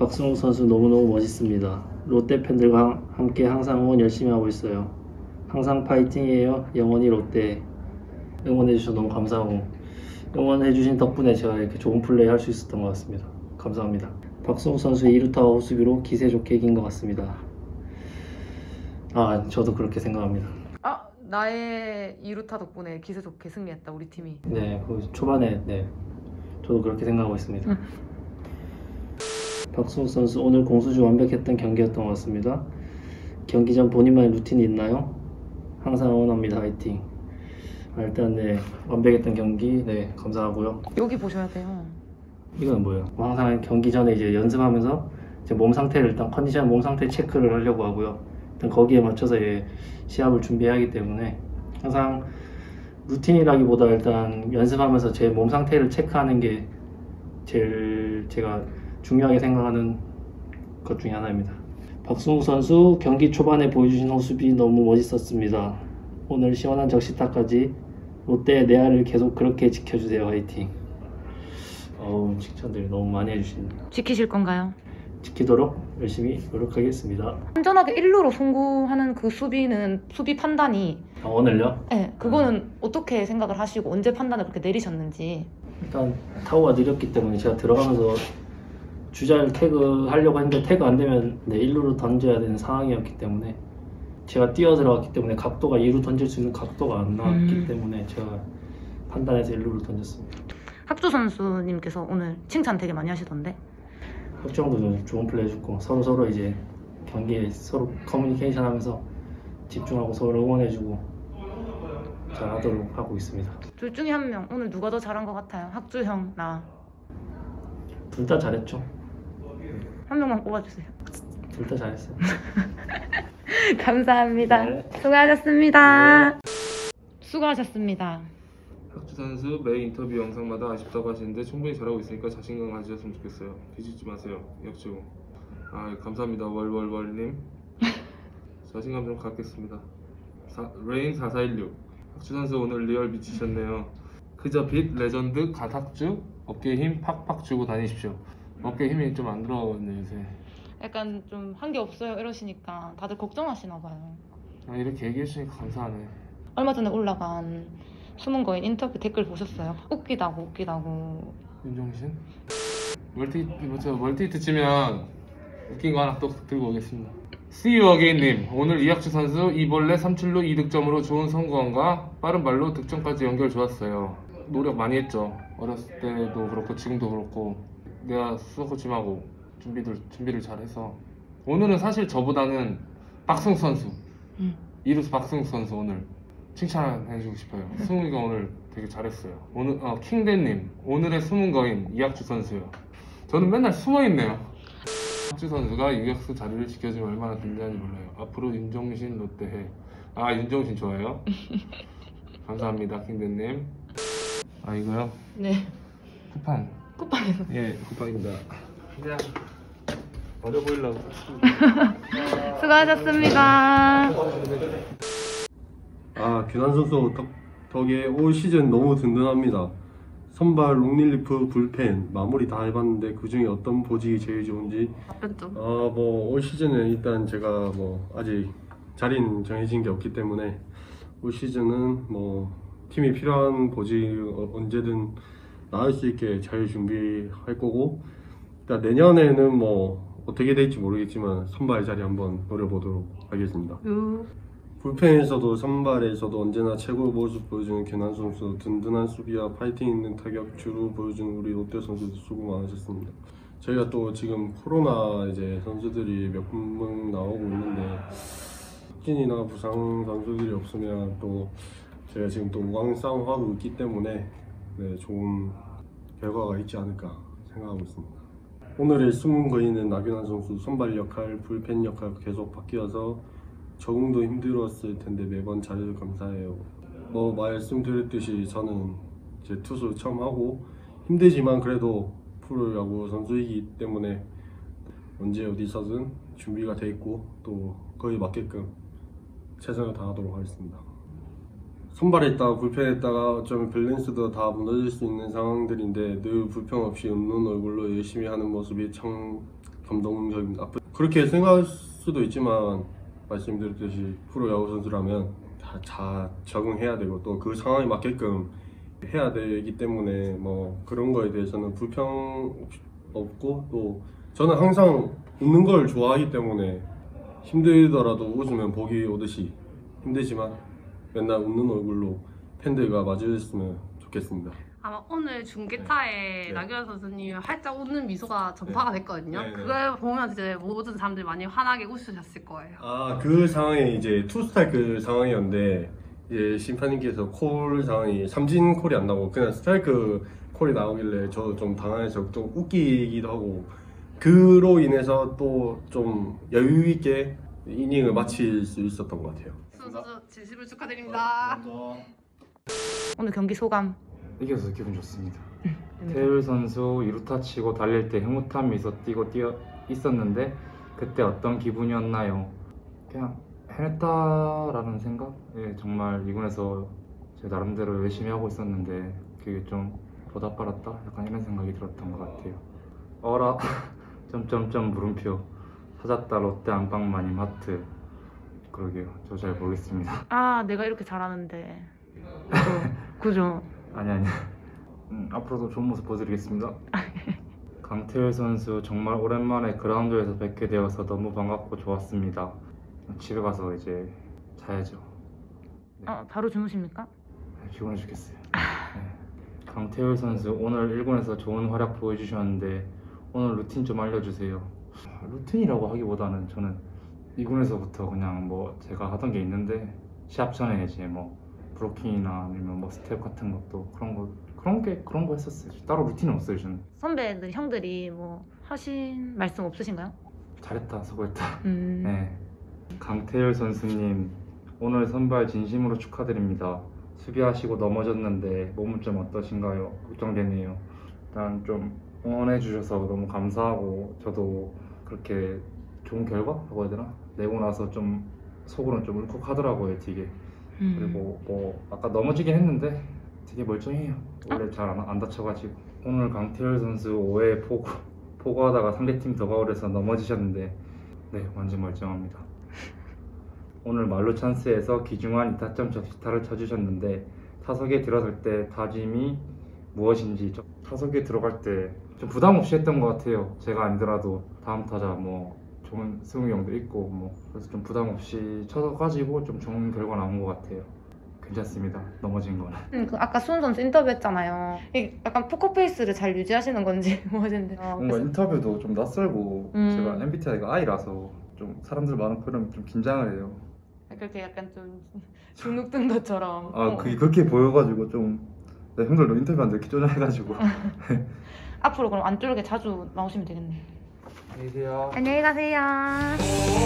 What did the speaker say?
박승우 선수 너무너무 멋있습니다. 롯데 팬들과 함께 항상 응원 열심히 하고 있어요. 항상 파이팅이에요. 영원히 롯데. 응원해 주셔서 너무 감사하고 응원해 주신 덕분에 제가 이렇게 좋은 플레이 할 수 있었던 것 같습니다. 감사합니다. 박승우 선수의 2루타 호수비로 기세 좋게 이긴 것 같습니다. 아, 저도 그렇게 생각합니다. 아 나의 이루타 덕분에 기세 좋게 승리했다 우리 팀이. 네, 그 초반에 네, 저도 그렇게 생각하고 있습니다. 응. 박승우 선수 오늘 공수주 완벽했던 경기였던 것 같습니다. 경기 전 본인만의 루틴이 있나요? 항상 응원합니다. 화이팅. 아, 일단 네 완벽했던 경기 네 감사하고요. 여기 보셔야 돼요. 이건 뭐예요? 뭐 항상 경기 전에 이제 연습하면서 이제 몸 상태를 일단 컨디션 몸 상태 체크를 하려고 하고요. 일단 거기에 맞춰서 예, 시합을 준비하기 때문에 항상 루틴이라기보다 일단 연습하면서 제 몸 상태를 체크하는 게 제일 제가 중요하게 생각하는 것 중에 하나입니다. 박승우 선수 경기 초반에 보여주신 호수비 너무 멋있었습니다. 오늘 시원한 적시타까지 롯데의 내야를 계속 그렇게 지켜주세요. 화이팅. 어우 칭찬들 너무 많이 해주십니다. 지키실 건가요? 지키도록 열심히 노력하겠습니다. 안전하게 1루로 송구하는 그 수비는 수비 판단이 아, 오늘요? 네, 그거는 어떻게 생각을 하시고 언제 판단을 그렇게 내리셨는지 일단 타구가 느렸기 때문에 제가 들어가면서 주자를 태그 하려고 했는데 태그 안 되면 네, 1루로 던져야 되는 상황이었기 때문에 제가 뛰어 들어갔기 때문에 각도가 2루 던질 수 있는 각도가 안 나왔기 음. 때문에 제가 판단해서 1루로 던졌습니다. 학주 선수님께서 오늘 칭찬 되게 많이 하시던데 확정도 좀 좋은 플레이 해줬고 서로 서로 이제 경기에 서로 커뮤니케이션 하면서 집중하고 서로 응원해주고 잘하도록 하고 있습니다. 둘 중에 한 명 오늘 누가 더 잘한 것 같아요? 학주 형, 나. 둘 다 잘했죠. 한 명만 뽑아주세요. 둘 다 잘했어요. 감사합니다. 네. 수고하셨습니다. 수고하셨습니다. 학주 선수 매 인터뷰 영상마다 아쉽다고 하시는데 충분히 잘하고 있으니까 자신감 가지셨으면 좋겠어요. 뒤집지 마세요. 역주고. 아 감사합니다 월월월님. 자신감 좀 갖겠습니다. 사, 레인 4416 학주 선수 오늘 real 미치셨네요. 그저 빛 레전드 갓학주 어깨에 힘 팍팍 주고 다니십시오. 어깨에 힘이 좀 안 들어가거든요 요새. 약간 좀 한 게 없어요 이러시니까 다들 걱정하시나 봐요. 아, 이렇게 얘기해 주시니까 감사하네. 얼마 전에 올라간 숨은 거인 인터뷰 댓글 보셨어요? 웃기다고 웃기다고. 윤종신? multi 뭐죠 multi-hit 치면 웃긴 거 하나 또 들고 오겠습니다. See you again님 오늘 이학주 선수 이벌레 3출루 2득점으로 좋은 선구안과 빠른 발로 득점까지 연결 좋았어요. 노력 많이 했죠. 어렸을 때도 그렇고 지금도 그렇고 내가 수석 코치하고 준비를 준비를 잘해서 오늘은 사실 저보다는 박승욱 선수 음. 이루수 박승욱 선수 오늘 칭찬해주고 싶어요. 승욱이가 오늘 되게 잘했어요. 오늘 어, 킹대님 오늘의 숨은 거인 이학주 선수요. 저는 맨날 숨어 있네요. 이학주 선수가 유격수 자리를 지켜주면 얼마나 든든한지 몰라요. 앞으로 윤종신 롯데해. 아 윤종신 좋아요. 감사합니다 킹대님. 아 이거요? 네. 쿠팡. 쿠팡에서. 예 쿠팡입니다. 그냥 어려 보이려고. 수고하셨습니다. 아, 규난 선수 덕, 덕에 올 시즌 너무 든든합니다. 선발 long relief 불펜 마무리 다 해봤는데 그 중에 어떤 보직이 제일 좋은지 답변 좀. 아뭐 올 시즌은 일단 제가 뭐 아직 자리는 정해진 게 없기 때문에 올 시즌은 뭐 팀이 필요한 보직 어, 언제든 나올 수 있게 잘 준비할 거고 일단 내년에는 뭐 어떻게 될지 모르겠지만 선발 자리 한번 노려보도록 하겠습니다. 유. 불펜에서도 선발에서도 언제나 최고 모습 보여주는 균안 선수 든든한 수비와 파이팅 있는 타격 주로 보여주는 우리 롯데 선수들 수고 많으셨습니다. 저희가 또 지금 코로나 이제 선수들이 몇명 나오고 있는데 확진이나 부상 선수들이 없으면 또 저희가 지금 또 우강 싸움하고 있기 때문에 네, 좋은 결과가 있지 않을까 생각하고 있습니다. 오늘의 숨은 거인은 나균환 선수 선발 역할, 불펜 역할 계속 바뀌어서 적응도 힘들었을 텐데 매번 잘해서 감사해요. 뭐 말씀드렸듯이 저는 이제 투수 처음 하고 힘들지만 그래도 프로야구 선수이기 때문에 언제 어디서든 준비가 돼 있고 또 거기에 맞게끔 최선을 다하도록 하겠습니다. 선발했다가 불펜했다가 어쩌면 밸런스도 다 무너질 수 있는 상황들인데 늘 불평 없이 웃는 얼굴로 열심히 하는 모습이 참 감동적인 아프 그렇게 생각할 수도 있지만 말씀드렸듯이 프로 야구 선수라면 다, 다 적응해야 되고 또 그 상황에 맞게끔 해야 되기 때문에 뭐 그런 거에 대해서는 불평 없- 없고 또 저는 항상 웃는 걸 좋아하기 때문에 힘들더라도 웃으면 복이 오듯이 힘들지만 맨날 웃는 얼굴로 팬들과 마주했으면 좋겠습니다. 아마 오늘 중계타에 네. 나경원 선수님 활짝 웃는 미소가 전파가 됐거든요. 네, 네. 그걸 보면 이제 모든 사람들이 많이 환하게 웃으셨을 거예요. 아 그 상황이 이제 투스타이크 상황이었는데 이제 심판님께서 콜 상황이 삼진 콜이 안 나오고 그냥 스트라이크 콜이 나오길래 저도 좀 당황해서 좀 웃기기도 하고 그로 인해서 또 좀 여유 있게 이닝을 마칠 수 있었던 것 같아요. 선수 진심을 축하드립니다. 오늘 경기 소감. 이겨서 기분 좋습니다. 태율 선수 2루타 치고 달릴 때 흐뭇한 미소 띄고 뛰어 있었는데 그때 어떤 기분이었나요? 그냥 해냈다라는 생각? 예, 정말 이군에서 제 나름대로 열심히 하고 있었는데 그게 좀 보답받았다? 약간 이런 생각이 들었던 것 같아요. 어라 점점점 물음표 찾았다 롯데 안방마님 하트 그러게요. 저 잘 모르겠습니다. 아 내가 이렇게 잘하는데. 그죠. 아니 아니. 음, 앞으로도 좋은 모습 보여드리겠습니다. 강태일 선수 정말 오랜만에 그라운드에서 뵙게 되어서 너무 반갑고 좋았습니다. 집에 가서 이제 자야죠. 네, 어, 바로 주무십니까? 피곤해 죽겠어요. 네. 강태일 선수 오늘 1군에서 좋은 활약 보여주셨는데 오늘 루틴 좀 알려주세요. 루틴이라고 하기보다는 저는 2군에서부터 그냥 뭐 제가 하던 게 있는데 시합 전에 이제 뭐 블로킹이나 아니면 뭐 스텝 같은 것도 그런 거 그런 게 그런 거 했었어요. 따로 루틴은 없어요 저는. 선배들 형들이 뭐 하신 말씀 없으신가요? 잘했다 수고했다. 음. 네. 강태일 선수님 오늘 선발 진심으로 축하드립니다. 수비하시고 넘어졌는데 몸은 좀 어떠신가요? 걱정되네요. 일단 좀 응원해 주셔서 너무 감사하고 저도 그렇게 좋은 결과라고 해야 되나? 내고 나서 좀 속으로는 좀 울컥하더라고요 되게. 음. 그리고 뭐 아까 넘어지긴 했는데 되게 멀쩡해요. 원래 잘 안 다쳐가지고 오늘 강태열 선수 5회 포고 포고하다가 상대팀 더가울에서 넘어지셨는데 네 완전 멀쩡합니다. 오늘 말로 찬스에서 기중한 2타점 적시타를 쳐주셨는데 타석에 들어설 때 다짐이 무엇인지 저- 타석에 들어갈 때 좀 부담 없이 했던 것 같아요. 제가 아니더라도 다음 타자 뭐 좋은 승우 형도 있고 뭐 그래서 좀 부담 없이 쳐가지고 좀 좋은 결과 나온 것 같아요. 괜찮습니다. 넘어진 거는. 음, 그 아까 수훈 선수 인터뷰했잖아요. 이 약간 포커페이스를 잘 유지하시는 건지 뭐든지. 어, 뭔가 인터뷰도 좀 낯설고 음. 제가 MBTI가 I라서 좀 사람들 많은 표현 좀 긴장을 해요. 그렇게 약간 좀 주눅 든 것처럼. 아 어. 그게 그렇게 보여가지고 좀 네, 형들도 인터뷰하는데 쪼잔해가지고. 앞으로 그럼 안쪽에 자주 나오시면 되겠네요. 안녕히 계세요. 안녕히 가세요.